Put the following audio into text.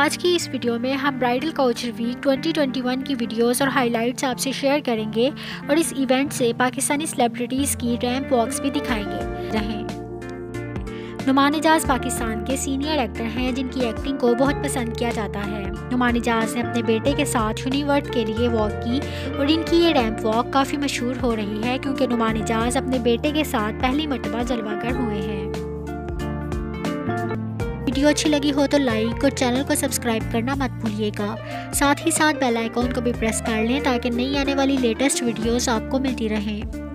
आज की इस वीडियो में हम ब्राइडल काउचर वीक 2021 की वीडियोस और हाइलाइट्स आपसे शेयर करेंगे और इस इवेंट से पाकिस्तानी सेलिब्रिटीज़ की रैम्प वॉक्स भी दिखाएँगे। रहें। नुमान एजाज पाकिस्तान के सीनियर एक्टर हैं जिनकी एक्टिंग को बहुत पसंद किया जाता है। नुमान एजाज ने अपने बेटे के साथ यूनिवर्ट के लिए वॉक की और इनकी ये रैम्प वॉक काफ़ी मशहूर हो रही है क्योंकि नुमान एजाज अपने बेटे के साथ पहली मरतबा जलवागर हुए हैं। वीडियो अच्छी लगी हो तो लाइक और चैनल को सब्सक्राइब करना मत भूलिएगा। साथ ही साथ बेल आइकॉन को भी प्रेस कर लें ताकि नई आने वाली लेटेस्ट वीडियोस आपको मिलती रहें।